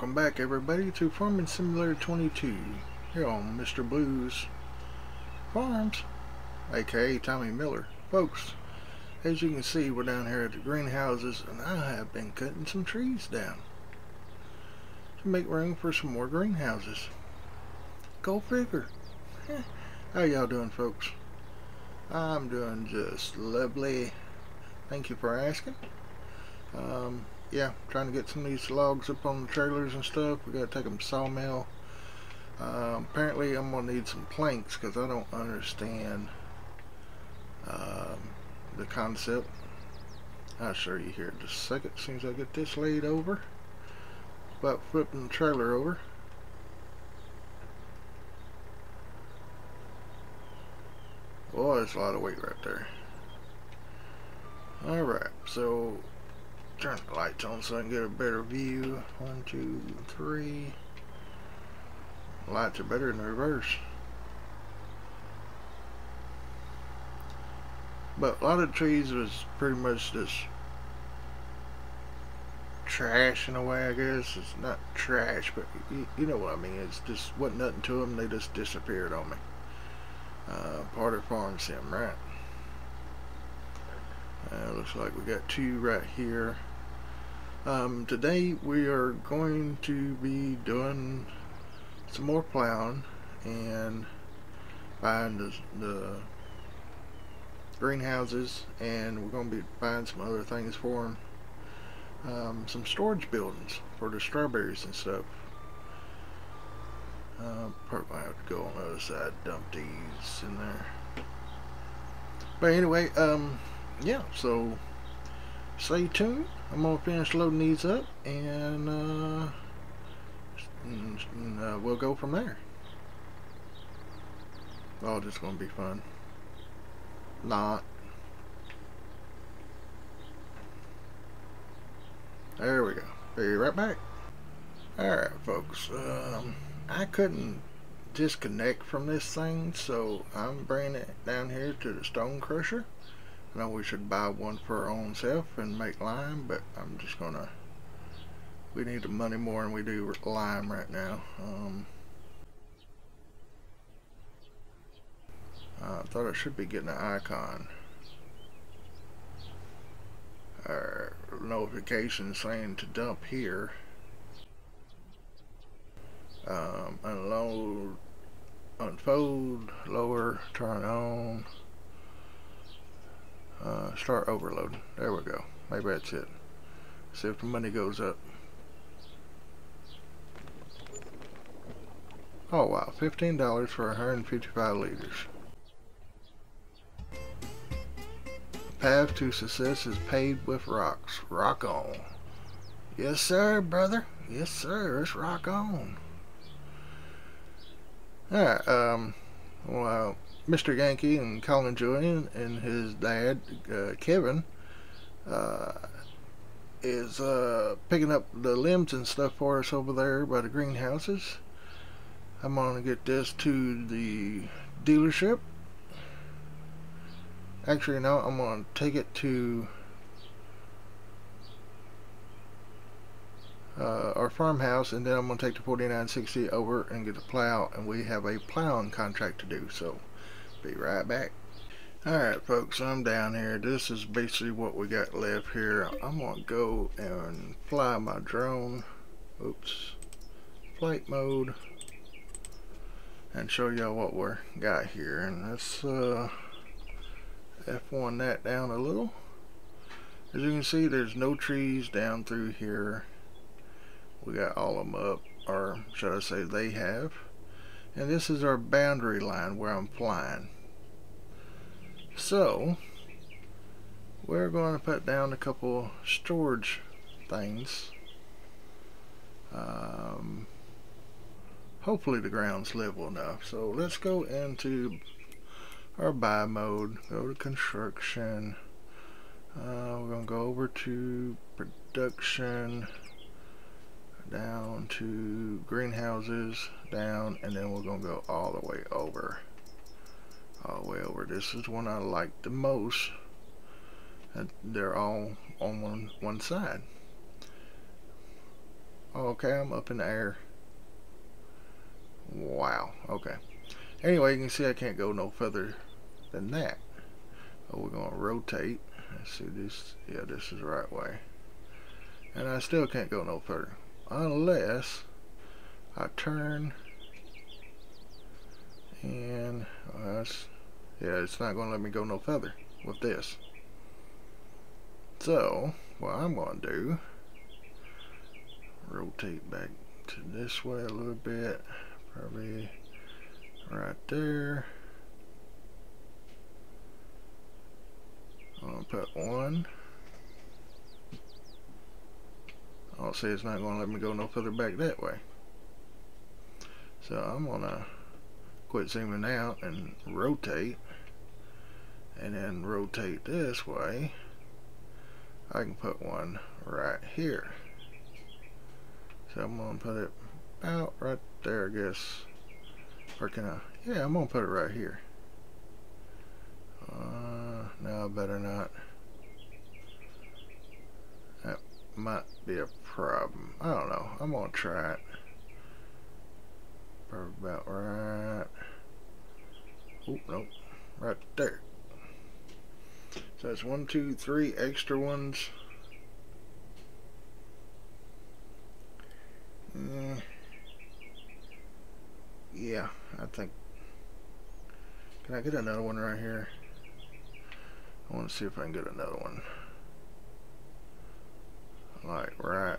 Welcome back everybody to Farming Simulator 22 here on Mr. Blues Farms aka Tommy Miller. Folks, as you can see we're down here at the greenhouses and I have been cutting some trees down to make room for some more greenhouses. Go figure. How y'all doing folks? I'm doing just lovely. Thank you for asking. Um, yeah, trying to get some of these logs up on the trailers and stuff. We gotta take them to sawmill. Um, apparently, I'm gonna need some planks because I don't understand um, the concept. I'll show you here in just a second. As soon as I get this laid over, about flipping the trailer over. Oh, there's a lot of weight right there. Alright, so turn the lights on so I can get a better view. One, two, three. Lights are better in reverse. But a lot of trees was pretty much just trash in a way, I guess. It's not trash, but you, you know what I mean. It's just wasn't nothing to them. They just disappeared on me. Uh, part of farm sim, right? Uh, looks like we got two right here. Um, today we are going to be doing some more plowing and buying the, the greenhouses and we're going to be buying some other things for them. Um, some storage buildings for the strawberries and stuff. Uh, probably have to go on the other side, dump these in there. But anyway, um, yeah, so stay tuned. I'm gonna finish loading these up and, uh, uh, we'll go from there. Oh, this is gonna be fun. Not. There we go. Be right back. Alright, folks. Um, I couldn't disconnect from this thing, so I'm bringing it down here to the stone crusher. I know we should buy one for our own self and make lime, but I'm just gonna. We need the money more than we do lime right now. Um, I thought I should be getting an icon. Notification saying to dump here. Um, unload, unfold, lower, turn on. Uh, start overloading. There we go. Maybe that's it. See if the money goes up. Oh wow, $15 for 155 liters. Path to success is paved with rocks. Rock on. Yes sir, brother. Yes sir, it's rock on. Alright, um, well, Mr. Yankee and Collin Julian and his dad, uh, Kevin, uh, is uh, picking up the limbs and stuff for us over there by the greenhouses. I'm going to get this to the dealership. Actually, no, I'm going to take it to uh, our farmhouse and then I'm going to take the 4960 over and get the plow and we have a plowing contract to do. So be right back. Alright folks, I'm down here. This is basically what we got left here. I'm going to go and fly my drone. Oops. Flight mode. And show y'all what we got here. And let's uh, F1 that down a little. As you can see, there's no trees down through here. We got all of them up, or should I say they have and this is our boundary line where I'm flying so we're going to put down a couple storage things. Um, hopefully the ground's level enough. So let's go into our buy mode go to construction. Uh, we're going to go over to production down to greenhouses down and then we're gonna go all the way over all the way over this is one I like the most and they're all on one one side Okay, I'm up in the air. Wow, okay. Anyway, you can see I can't go no further than that. Oh, we're going to rotate. Let's see this. Yeah, this is the right way. And I still can't go no further. Unless I turn and uh, yeah, it's not going to let me go no further with this. So, what I'm going to do, rotate back to this way a little bit, probably right there. I'll put one. I'll say it's not going to let me go no further back that way. So I'm going to quit zooming out and rotate. And then rotate this way. I can put one right here. So I'm gonna put it about right there I guess. Or can I? Yeah I'm gonna put it right here. Uh, no I better not. That might be a problem. I don't know. I'm gonna try it about right. Oh, nope. Right there. So that's one, two, three extra ones. Mm. Yeah, I think. Can I get another one right here? I want to see if I can get another one. Like right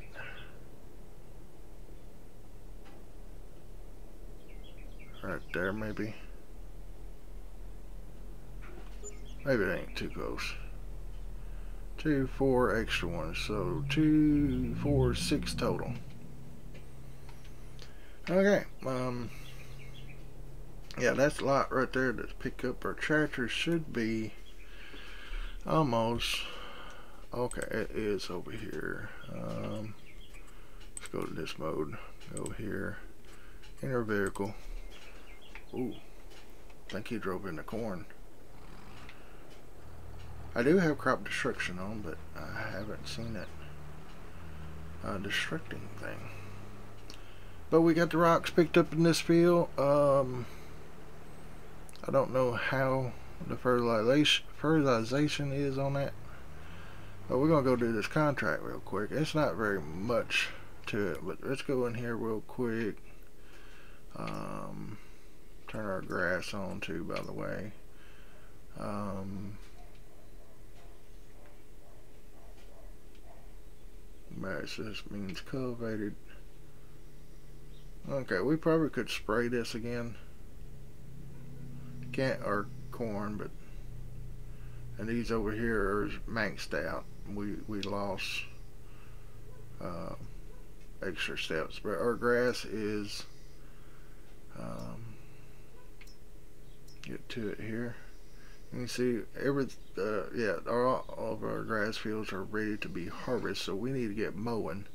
Right there, maybe. Maybe it ain't too close. Two, four extra ones. So two, four, six total. Okay. Um. Yeah, that's a lot right there to pick up. Our tractor should be almost. Okay, it is over here. Um, let's go to this mode. Go here. Enter vehicle. Ooh, I think he drove in the corn. I do have crop destruction on, but I haven't seen it uh, destructing thing. But we got the rocks picked up in this field. Um, I don't know how the fertilization, fertilization is on that. But we're going to go do this contract real quick. It's not very much to it, but let's go in here real quick. Um, turn our grass on too, by the way. Um, this means cultivated. Okay, we probably could spray this again. Can't, or corn, but and these over here are maxed out. We we lost uh, extra steps, but our grass is um, get to it here. You see every uh, yeah all, all of our grass fields are ready to be harvested, so we need to get mowing.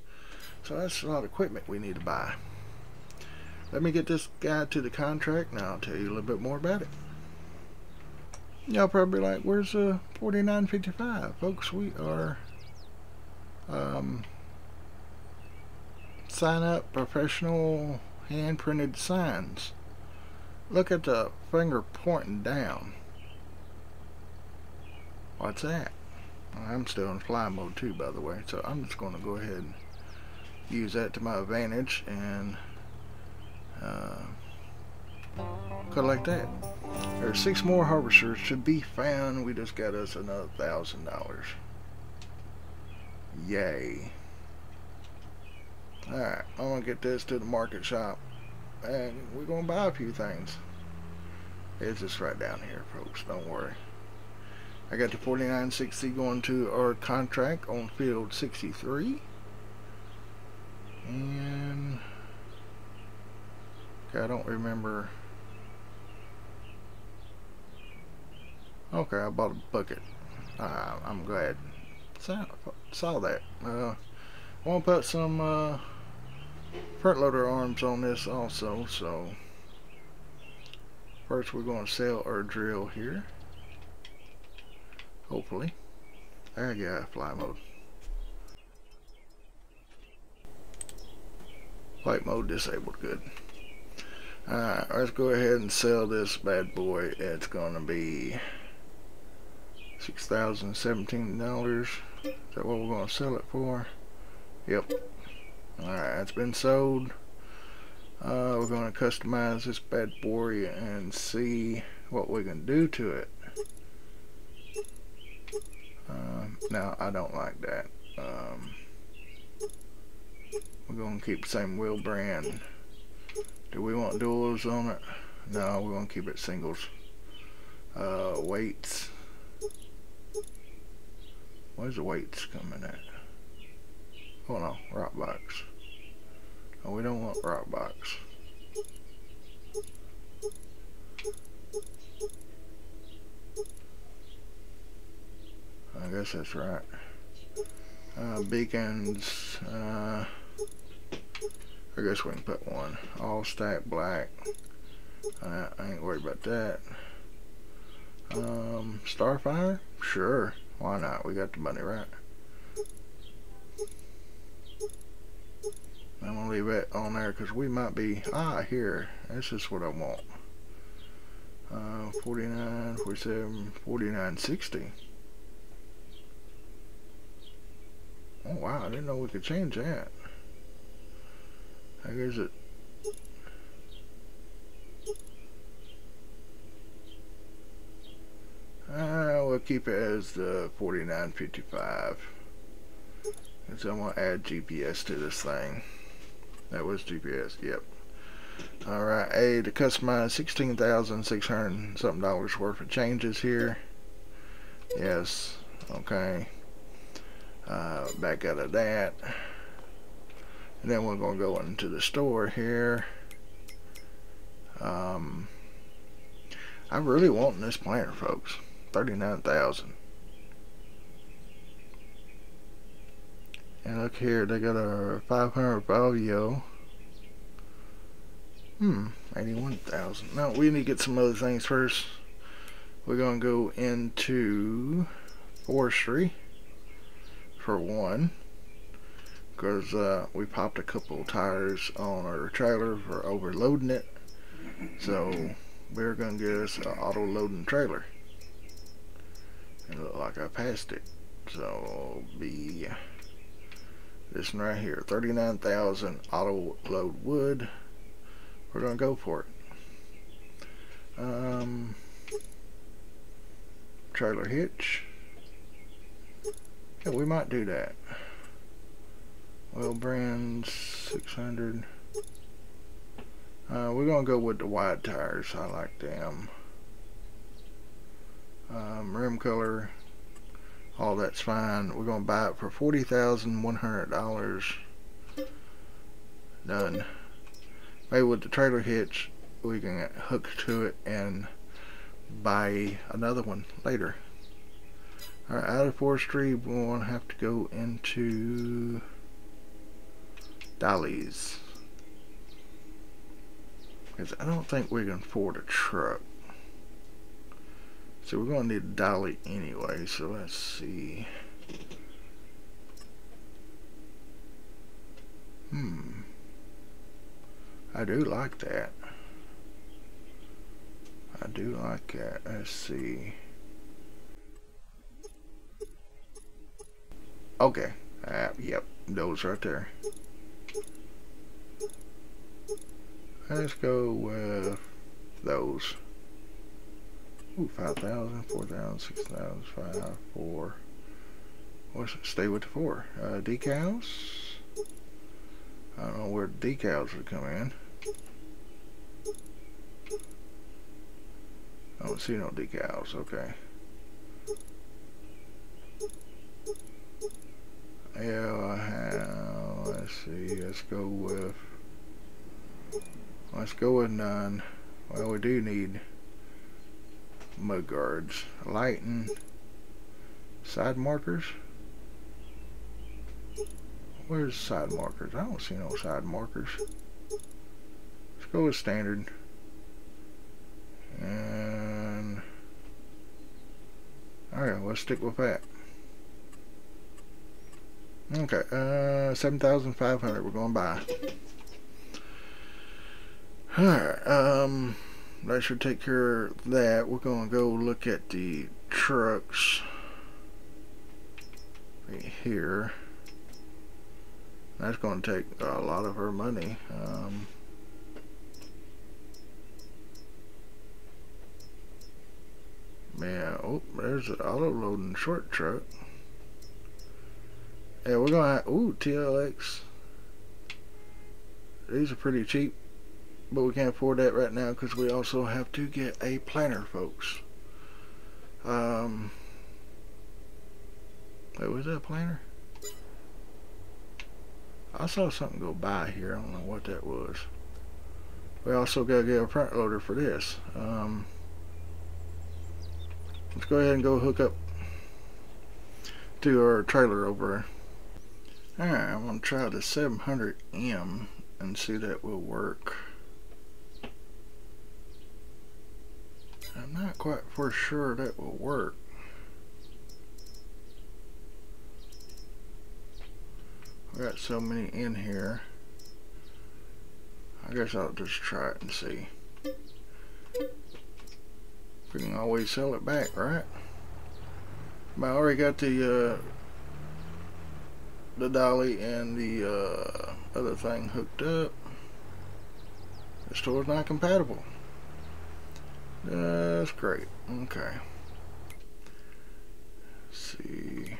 So that's a lot of equipment we need to buy. Let me get this guy to the contract, and I'll tell you a little bit more about it. Y'all probably like, where's the uh, 4955? Folks, we are um, sign up professional hand printed signs. Look at the finger pointing down. What's that? I'm still in fly mode too, by the way. So I'm just going to go ahead and use that to my advantage and uh, like that. There's six more harvesters to be found. We just got us another thousand dollars. Yay. Alright, I'm going to get this to the market shop and we're going to buy a few things. It's just right down here, folks. Don't worry. I got the 4960 going to our contract on field 63. And okay, I don't remember. Okay, I bought a bucket. Uh, I'm glad. Saw, saw that. Uh, I want to put some uh, front loader arms on this also so first we're going to sell our drill here hopefully there you go fly mode Flight mode disabled. Good. Alright, let's go ahead and sell this bad boy. It's going to be $6,017. Is that what we're going to sell it for? Yep. Alright, it's been sold. Uh, we're going to customize this bad boy and see what we can do to it. Um, now, I don't like that. Um, we're going to keep the same wheel brand. Do we want duals on it? No, we're going to keep it singles. Uh, weights. Where's the weights coming at? Oh no, rock box. We don't want rock box. I guess that's right. Uh, beacons, uh, I guess we can put one. All stack black. I ain't worried about that. Um, Starfire? Sure. Why not? We got the money, right? I'm going to leave it on there because we might be... Ah, here. This is what I want. Uh, 49, 47, 49, 60. Oh, wow. I didn't know we could change that. I guess it... Uh, we'll keep it as the 4955. Because I want to add GPS to this thing. That was GPS, yep. Alright, A to customize 16600 something dollars worth of changes here. Yes, okay. Uh, back out of that. And then we're going to go into the store here. Um, I'm really want this planter, folks. 39000 And look here, they got a 500 value. Hmm, 81,000. Now, we need to get some other things first. We're going to go into forestry for one. Because uh, we popped a couple tires on our trailer for overloading it. So, we're going to get us an auto-loading trailer. It looked like I passed it. So, be this one right here 39,000 auto load wood. We're gonna go for it. Um, trailer hitch. Yeah we might do that. Oil brands 600 uh, we're gonna go with the wide tires. I like them. Um, rim color all that's fine. We're going to buy it for $40,100. Done. Maybe with the trailer hitch, we can hook to it and buy another one later. Alright, out of forestry, we are going to have to go into dollies. Because I don't think we can afford a truck. So we're going to need a dolly anyway, so let's see. Hmm. I do like that. I do like that. Let's see. Okay. Uh, yep. Those right there. Let's go with those. Ooh, 5,000, 4,000, 6,000, 5, 4. What's it? Stay with the 4. Uh, decals? I don't know where decals would come in. I don't see no decals. Okay. Yeah, let's see. Let's go with. Let's go with none. Well, we do need mud guards, lighting, side markers. Where's side markers? I don't see no side markers. Let's go with standard. And alright, let's stick with that. Okay, uh, 7,500 we're going by. Alright, um, that should take care of that. We're going to go look at the trucks right here. That's going to take a lot of our money. Um, man, oh, there's an auto loading short truck. Yeah, we're going to, ooh, TLX. These are pretty cheap, but we can't afford that right now because we also have to get a planter, folks. Um, wait, was that a planter? I saw something go by here. I don't know what that was. We also got to get a front loader for this. Um, let's go ahead and go hook up to our trailer over there. Alright, I'm to try the 700M and see that will work. I'm not quite for sure that will work. I got so many in here. I guess I'll just try it and see. We can always sell it back, right? But I already got the uh, the dolly and the uh, other thing hooked up. The store's not compatible. That's great. Okay. Let's see.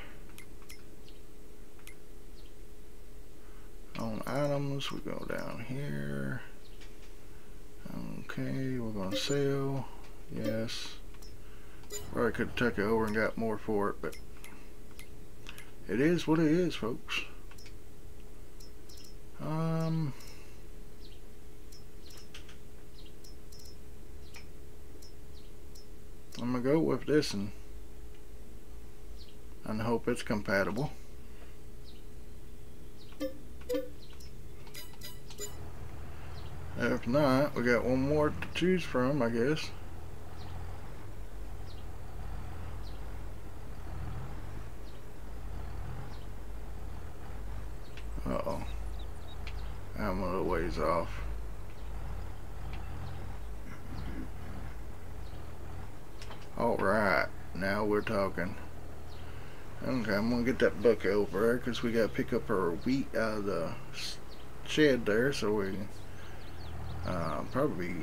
On items, we go down here. Okay, we're gonna sell. Yes. Probably could have took it over and got more for it, but it is what it is, folks. Um, I'm gonna go with this and and hope it's compatible. If not, we got one more to choose from, I guess. Uh-oh. I'm a little ways off. Alright, now we're talking. Okay, I'm gonna get that bucket over there because we gotta pick up our wheat out of the shed there so we uh, probably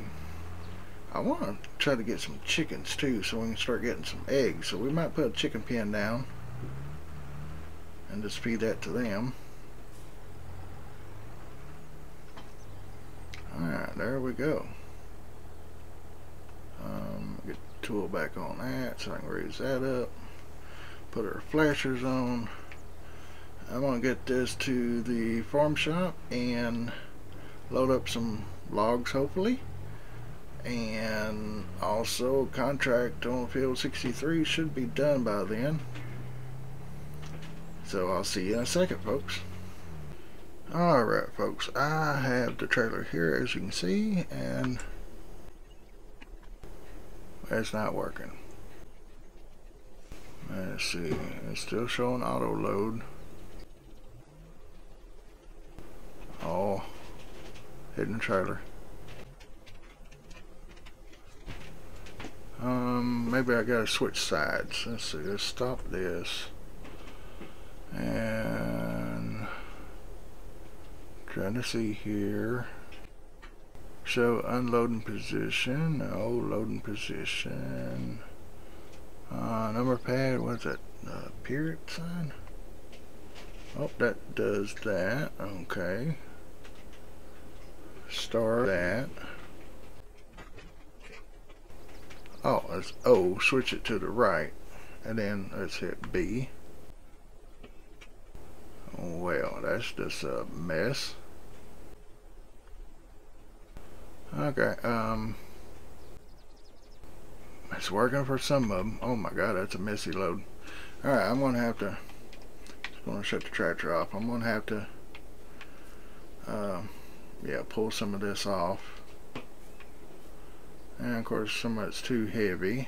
I want to try to get some chickens too so we can start getting some eggs so we might put a chicken pen down and just feed that to them Alright, there we go. Um, get the tool back on that so I can raise that up. Put our flashers on. I'm to get this to the farm shop and load up some logs hopefully. And also contract on field 63 should be done by then. So I'll see you in a second folks. Alright folks, I have the trailer here as you can see and it's not working. Let's see, it's still showing auto load. Oh, hidden trailer. Um, maybe I gotta switch sides. Let's see, let's stop this. And Trying to see here. Show unloading position. No, loading position. Uh, number pad, what's that? Uh, period sign? Oh, that does that. Okay. Start that. Oh, it's O. Switch it to the right. And then let's hit B. Well, that's just a mess. Okay, um... It's working for some of them. Oh my god, that's a messy load. Alright, I'm to have to... I'm going to shut the tractor off. I'm to have to... Uh, yeah, pull some of this off. And of course, some of it's too heavy.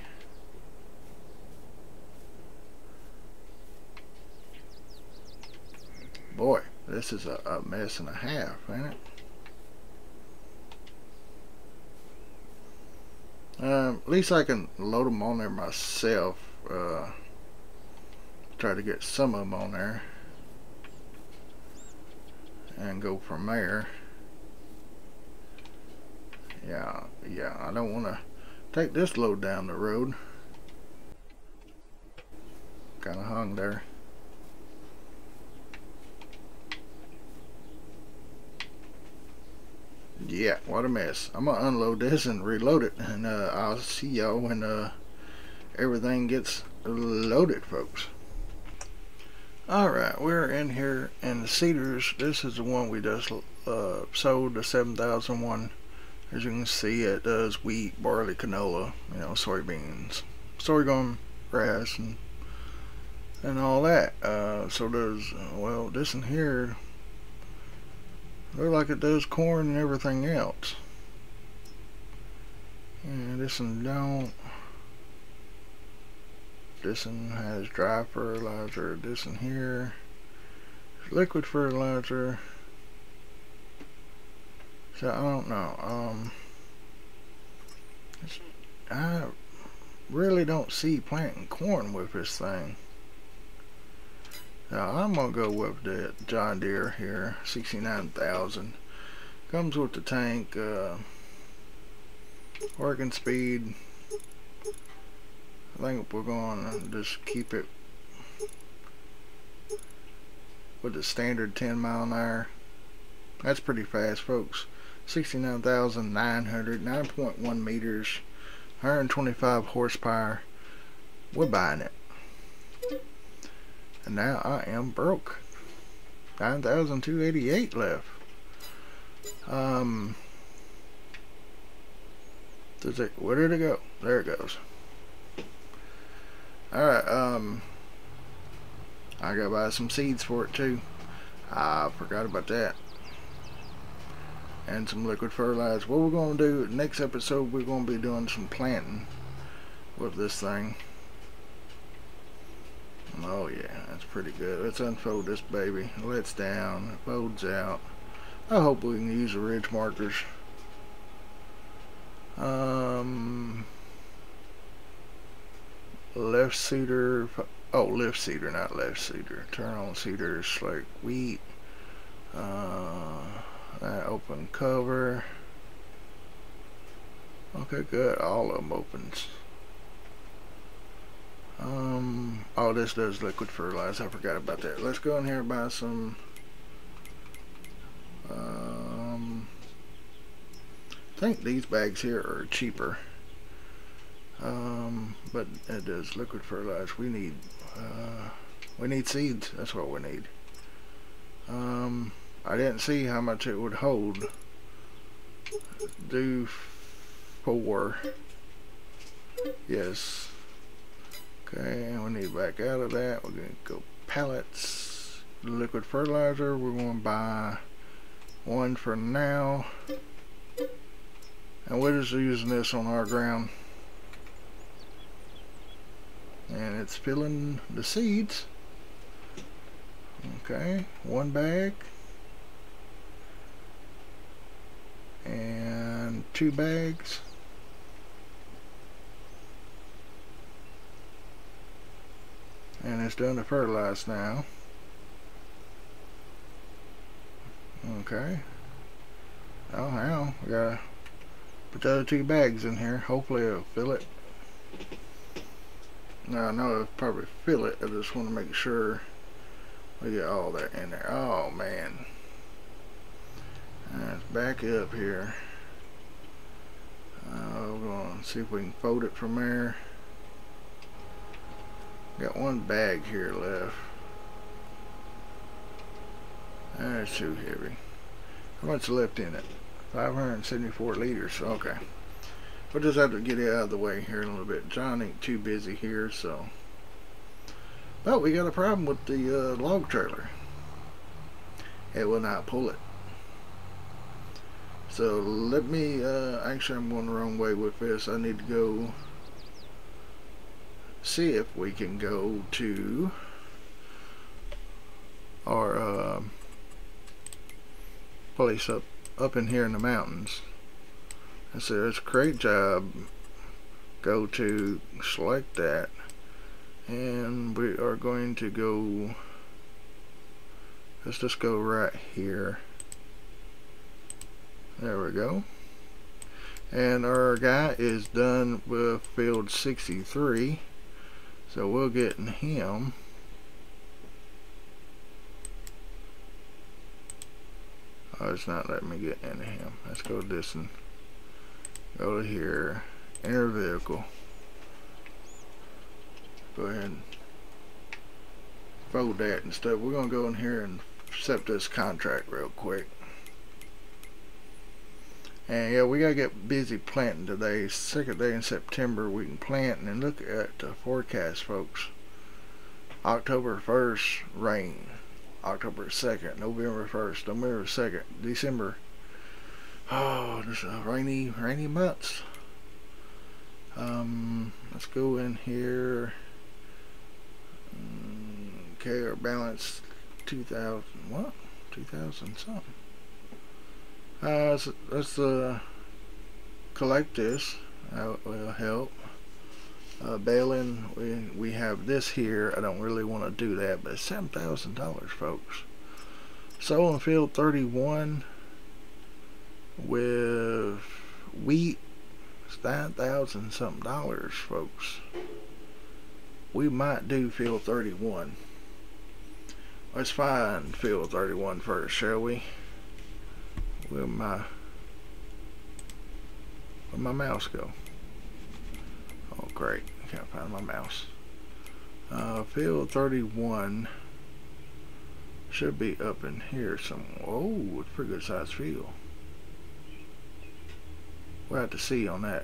Boy, this is a, a mess and a half, ain't it? Um, at least I can load them on there myself. Uh, try to get some of them on there. And go from there. Yeah, yeah, I don't want to take this load down the road. Kind of hung there. Yeah, what a mess. I'm to unload this and reload it. And uh, I'll see y'all when uh, everything gets loaded, folks. Alright, we're in here in the seeders. This is the one we just uh, sold, the 7001. As you can see, it does wheat, barley, canola, you know, soybeans, sorghum, grass, and and all that. Uh, so does, well, this in here Look like it does corn and everything else. And this one don't. This one has dry fertilizer. This one here liquid fertilizer. So I don't know. Um, I really don't see planting corn with this thing. Now I'm gonna go with the John Deere here, 69,000. Comes with the tank, uh, working speed. I think we're gonna just keep it with the standard 10 mile an hour. That's pretty fast, folks. 69,900, 9.1 meters, 125 horsepower. We're buying it. And now I am broke. 9,288 left. Um, does it, where did it go? There it goes. Alright, um, I gotta buy some seeds for it too. I forgot about that. And some liquid fertilizer. What we're gonna do, next episode, we're gonna be doing some planting with this thing. Oh yeah, that's pretty good. Let's unfold this baby. Let's down. It folds out. I hope we can use the ridge markers. Um, left seeder. Oh, left seeder, not left seeder. Turn on seeders like wheat. Uh, open cover. Okay, good. All of them opens. Um, oh, this does liquid fertilizer. I forgot about that. Let's go in here and buy some. Um, I think these bags here are cheaper. Um, but it does liquid fertilizer. We need, uh, we need seeds. That's what we need. Um, I didn't see how much it would hold. Do four. Yes. Okay, we need to back out of that. We're going to go pallets, liquid fertilizer. We're going to buy one for now. And we're just using this on our ground. And it's filling the seeds. Okay, one bag. And two bags. And it's done to fertilize now. Okay. Oh now we gotta put the other two bags in here. Hopefully it'll fill it. Now I know it'll probably fill it. I just want to make sure we get all that in there. Oh man. Let's back up here. Uh, we're going to see if we can fold it from there Got one bag here left. That's too heavy. How much left in it? 574 liters. Okay. We'll just have to get it out of the way here in a little bit. John ain't too busy here, so. But we got a problem with the uh, log trailer. It will not pull it. So let me, uh, actually I'm going the wrong way with this. I need to go see if we can go to our uh, place up up in here in the mountains. I said it's a great job. Go to select that. And we are going to go let's just go right here. There we go. And our guy is done with field 63 so we'll get in him. Oh it's not letting me get into him. Let's go to this and go to here. Enter vehicle. Go ahead and fold that and stuff. We're gonna go in here and accept this contract real quick and yeah, we gotta get busy planting today. Second day in September, we can plant and look at the forecast, folks. October 1st, rain. October 2nd, November 1st, November 2nd, December. Oh, this is rainy, rainy months. Um, let's go in here. Okay, our balance 2000, what? 2000 something. Uh, let's, let's uh, collect this. That will help. Uh, baling, we, we have this here. I don't really want to do that, but it's $7,000, folks. Sow in field 31 with wheat. It's 9000 something dollars, folks. We might do field 31. Let's find field 31 first, shall we? Where my where my mouse go? Oh great, I can't find my mouse. Uh, field 31 should be up in here somewhere. Oh, it's a pretty good sized field. We'll have to see on that.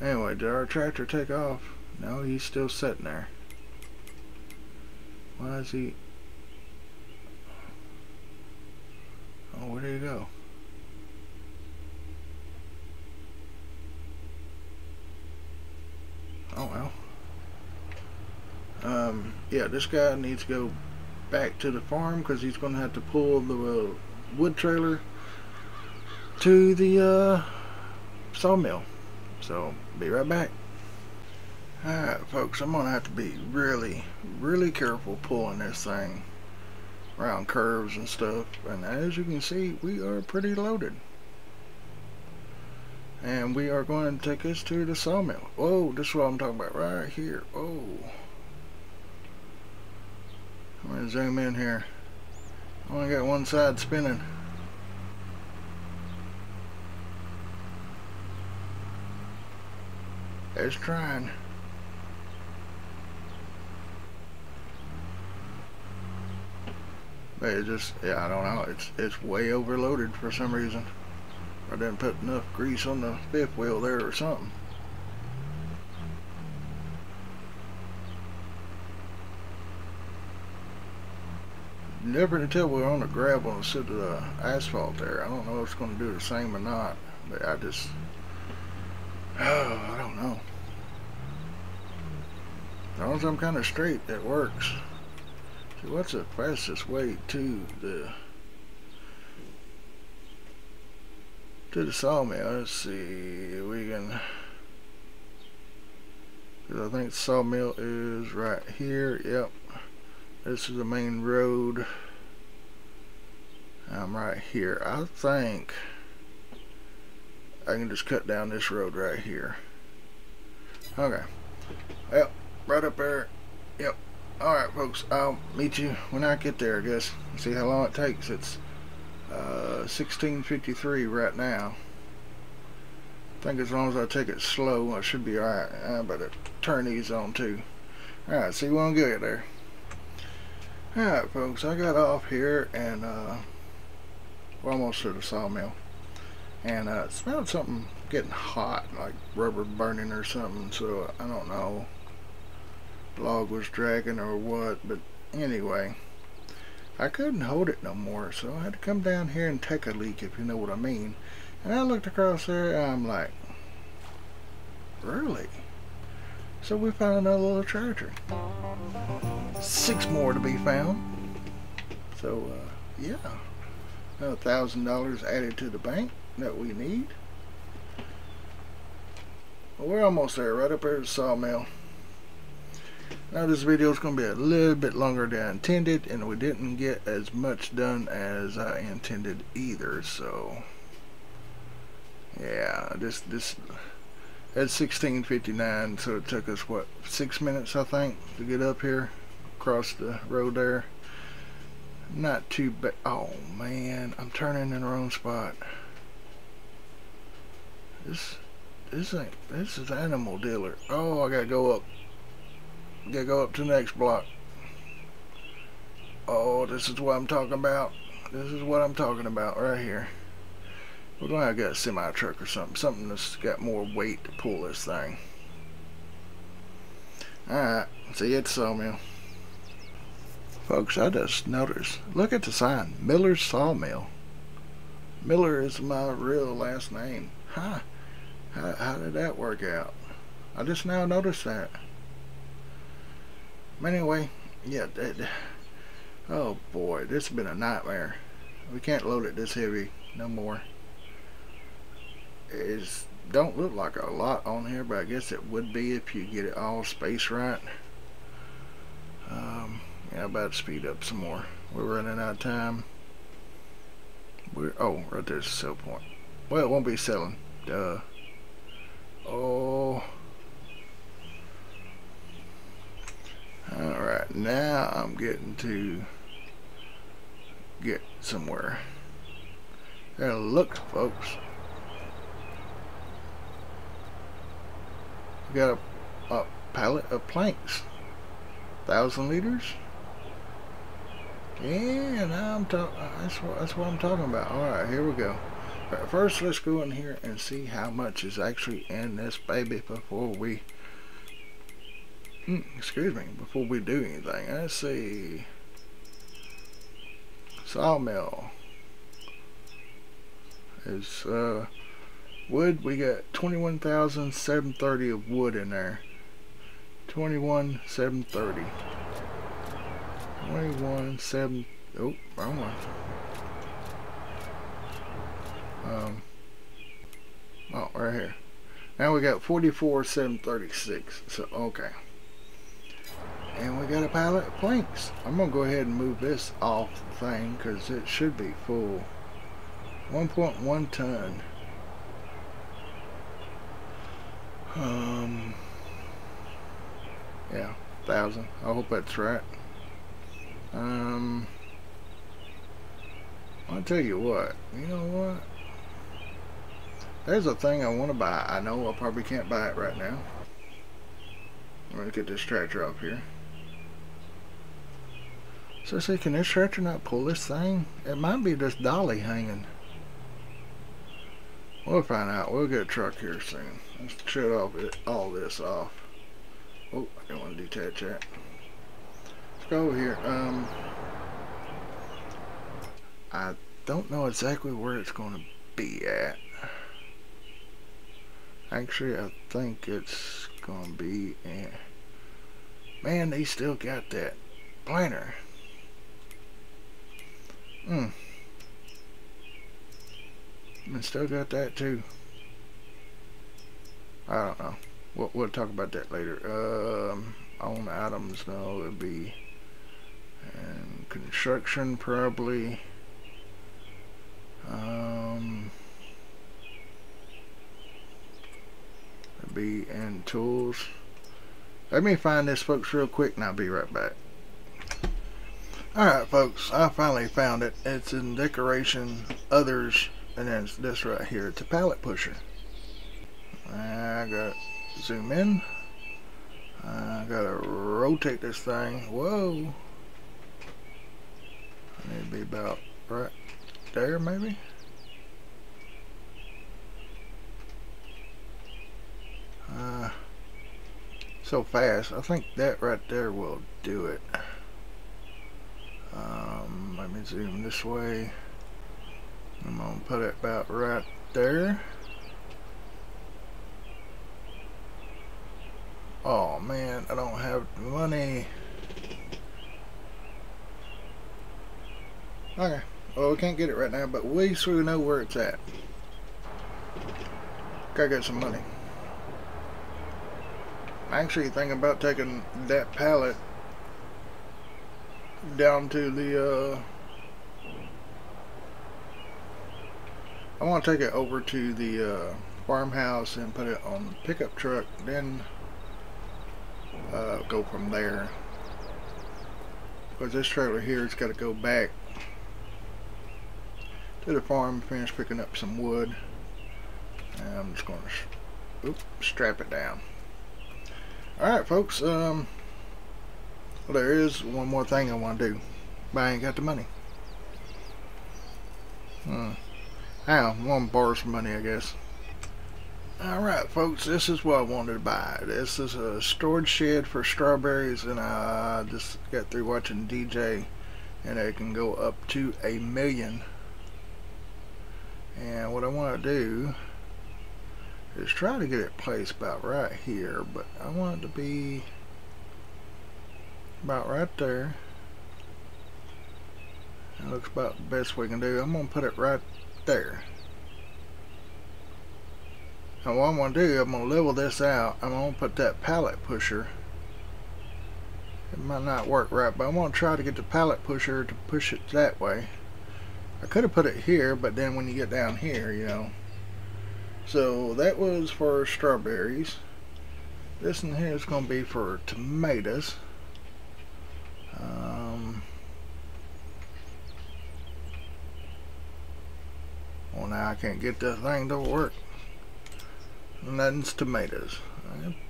Anyway, did our tractor take off? No, he's still sitting there. Why is he... Oh, where did he go? Oh well. Um, yeah, this guy needs to go back to the farm because he's going to have to pull the uh, wood trailer to the uh, sawmill. So, be right back. Alright folks, I'm going to have to be really, really careful pulling this thing around curves and stuff and as you can see we are pretty loaded. And we are going to take us to the sawmill. Oh this is what I'm talking about right here. Oh I'm to zoom in here. I only got one side spinning. It's trying It just, yeah, I don't know. It's it's way overloaded for some reason. I didn't put enough grease on the fifth wheel there or something. Never until we're on the gravel instead of the asphalt there. I don't know if it's going to do the same or not. But I just, oh, I don't know. As long as I'm kind of straight, it works. What's the fastest way to the to the sawmill? Let's see. We can. I think the sawmill is right here. Yep. This is the main road. I'm right here. I think I can just cut down this road right here. Okay. Yep. Right up there. Yep. Alright folks, I'll meet you when I get there I guess. See how long it takes. It's uh, 1653 right now. I think as long as I take it slow I should be alright. I better turn these on too. Alright, see when I get there. Alright folks, I got off here and uh, we're almost to the sawmill. And uh, smelled something getting hot, like rubber burning or something, so I don't know log was dragging or what but anyway I couldn't hold it no more so I had to come down here and take a leak if you know what I mean. And I looked across there and I'm like really? So we found another little treasure six more to be found. So uh, yeah. A thousand dollars added to the bank that we need. Well, we're almost there, right up here at the sawmill. Now this video is going to be a little bit longer than I intended, and we didn't get as much done as I intended either. So, yeah, this this at 16:59, so it took us what six minutes, I think, to get up here, across the road there. Not too bad. Oh man, I'm turning in the wrong spot. This, this ain't. This is animal dealer. Oh, I gotta go up. Gotta go up to the next block. Oh, this is what I'm talking about. This is what I'm talking about right here. We're gonna have to get a semi truck or something. Something that's got more weight to pull this thing. Alright, see you at the sawmill. Folks, I just noticed. Look at the sign. Miller's Sawmill. Miller is my real last name. Huh. How, how did that work out? I just now noticed that. Anyway, yeah, oh boy, this has been a nightmare. We can't load it this heavy no more. It don't look like a lot on here, but I guess it would be if you get it all spaced right. Um, yeah, about to speed up some more. We're running out of time. We're oh, right there's a sell point. Well, it won't be selling. Duh. Oh. Alright, now I'm getting to get somewhere. There, look, folks. We got a, a pallet of planks. Thousand liters. Yeah, now I'm talking. That's what that's what I'm talking about. All right, here we go. First, let's go in here and see how much is actually in this baby before we. Hmm, excuse me, before we do anything. Let's see. Sawmill is uh, wood. We got twenty-one thousand seven thirty of wood in there. Twenty-one seven thirty. 21, 7, oh, wrong one. Um, oh, right here. Now we got 44, 736. So, okay. And we got a pallet of planks. I'm going to go ahead and move this off the thing because it should be full. 1.1 ton. Um, yeah, thousand. I hope that's right. Um, I'll tell you what. You know what? There's a thing I want to buy. I know I probably can't buy it right now. Let me get this tractor up here. So say, can this tractor not pull this thing? It might be this dolly hanging. We'll find out. We'll get a truck here soon. Let's shut off it, all this off. Oh, I don't want to detach that Let's go over here. Um, I don't know exactly where it's going to be at. Actually, I think it's going to be in... Man, they still got that planter. Hmm. And still got that too. I don't know. We'll, we'll talk about that later. Um, on items, no, it'd be and construction probably um, be in tools let me find this folks real quick and I'll be right back alright folks I finally found it it's in decoration others and then it's this right here it's a pallet pusher I got to zoom in I gotta rotate this thing whoa It'd be about right there maybe. Uh, so fast. I think that right there will do it. Um, let me zoom this way. I'm gonna put it about right there. Oh man, I don't have money. Okay, Well, we can't get it right now, but we we know where it's at. Gotta get some money. I'm actually thinking about taking that pallet down to the, uh, I want to take it over to the, uh, farmhouse and put it on the pickup truck, then, uh, go from there. Because this trailer here has got to go back to the farm, finish picking up some wood. And I'm just going to strap it down. Alright folks, um, well, there is one more thing I want to do, but I ain't got the money. Hmm. Want to borrow some money, I guess. Alright folks, this is what I wanted to buy. This is a storage shed for strawberries and I just got through watching DJ and it can go up to a million. And what I want to do is try to get it placed about right here, but I want it to be about right there. That looks about the best we can do. I'm going to put it right there. Now what I'm going to do, I'm going to level this out. I'm going to put that pallet pusher. It might not work right, but I'm going to try to get the pallet pusher to push it that way. I could have put it here, but then when you get down here, you know, so that was for strawberries. This one here is going to be for tomatoes. Um, well, now I can't get that thing to work. Nothing's tomatoes.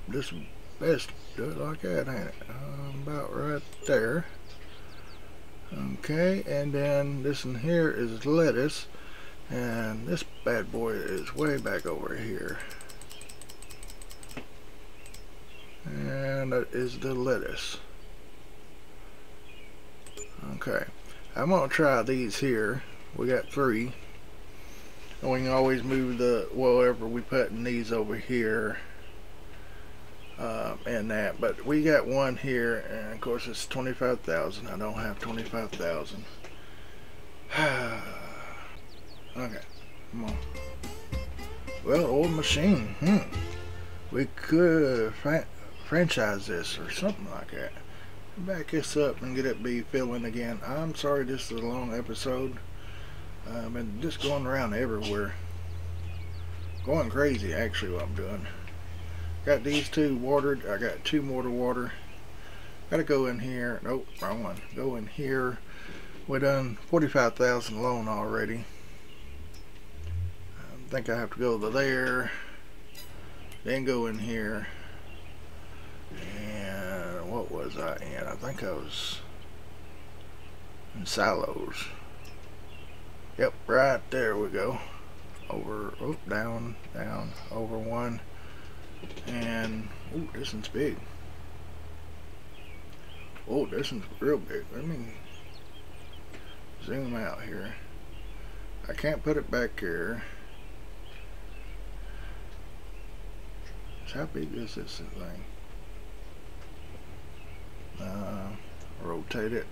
This best do it like that, ain't it? Um, about right there. Okay, and then this one here is lettuce. And this bad boy is way back over here. And that is the lettuce. Okay. I'm to try these here. We got three. And we can always move the whatever we put in these over here. Um, and that. But we got one here. And of course it's 25,000. I don't have 25,000. Okay, come on. Well, old machine. Hmm. We could fra franchise this or something like that. Back this up and get it be filling again. I'm sorry this is a long episode. Um, I've been just going around everywhere. Going crazy actually what I'm doing. Got these two watered. I got two more to water. Gotta go in here. Nope, wrong one. Go in here. We done 45,000 loan already I think I have to go to there, then go in here, and was I in? I think I was in silos. Yep, right there we go. Over, oh, down, down, over one, and, oh, this one's big. Oh, this one's real big. Let me zoom out here. I can't put it back here. How big is this thing? Uh, rotate it.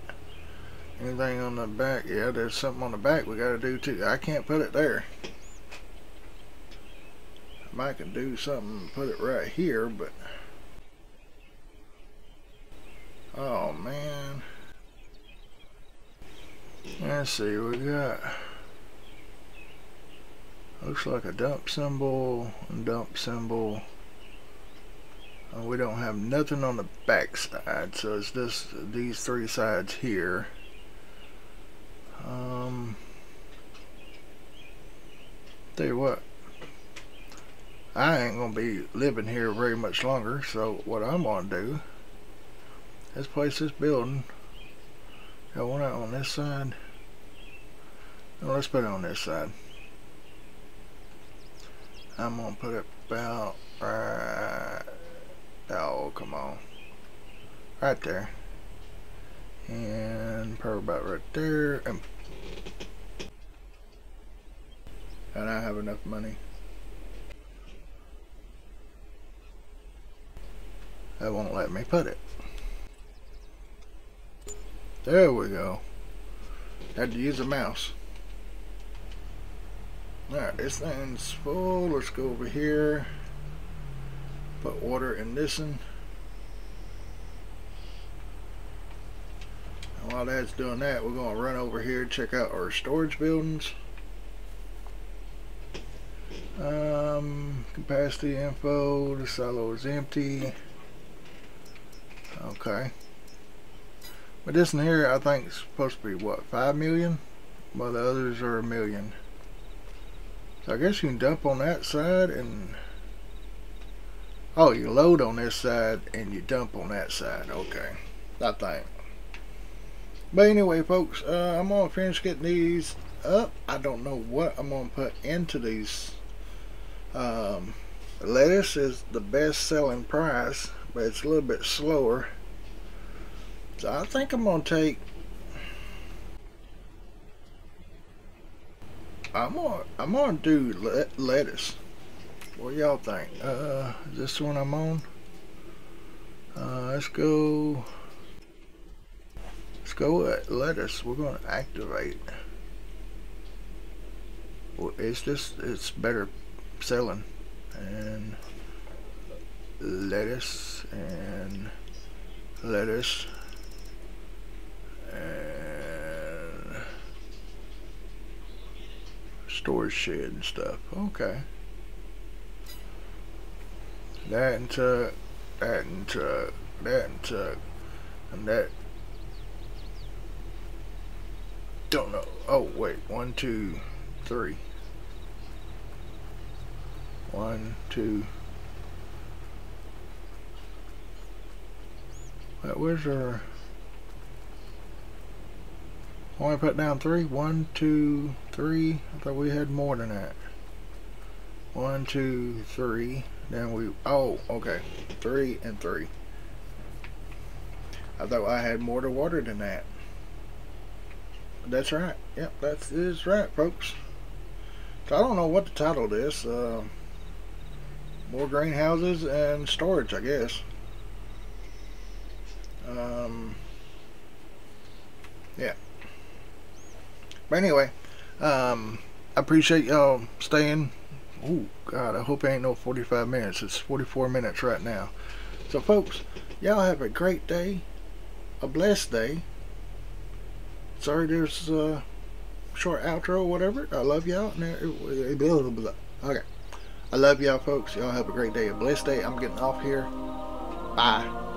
Anything on the back? Yeah, there's something on the back we got to do too. I can't put it there. I might can do something and put it right here, but... Oh, man. Let's see, we got... Looks like a dump symbol, and dump symbol. Uh, we don't have nothing on the back side, so it's just these three sides here. Um, tell you what, I ain't gonna be living here very much longer, so what I'm gonna do is place this building. Got one out on this side. Now let's put it on this side. I'm gonna put it about right Oh, come on. Right there. And probably about right there. And, and I have enough money. That won't let me put it. There we go. Had to use a mouse. Alright, this thing's full. Let's go over here. Put water in this one. And while that's doing that, we're going to run over here check out our storage buildings. Um, capacity info, the silo is empty. Okay. But this one here, I think is supposed to be what, 5 million? While the others are a million. So I guess you can dump on that side and... Oh, you load on this side and you dump on that side. Okay. I think. But anyway, folks, uh, I'm going to finish getting these up. I don't know what I'm going to put into these. Um, lettuce is the best selling price, but it's a little bit slower. So I think I'm going to take I'm gonna I'm gonna do le lettuce. What y'all think? Uh, is this one I'm on? Uh, let's go. Let's go with lettuce. We're gonna activate. Well, it's just it's better selling and lettuce and lettuce and storage shed and stuff. Okay. That and tuck, that and tuck, that and tuck, and that. Don't know. Oh, wait. One, two, three. One, two. Wait, where's our... Only put down three. One, two, three. I thought we had more than that. One, two, three. Then we. Oh, okay. Three and three. I thought I had more to water than that. That's right. Yep, that is right, folks. So I don't know what to title this. Uh, more greenhouses and storage, I guess. Um, yeah. But anyway, um, I appreciate y'all staying. Oh, God, I hope it ain't no 45 minutes. It's 44 minutes right now. So, folks, y'all have a great day, a blessed day. Sorry there's a short outro or whatever. I love y'all. Okay. I love y'all, folks. Y'all have a great day, a blessed day. I'm getting off here. Bye.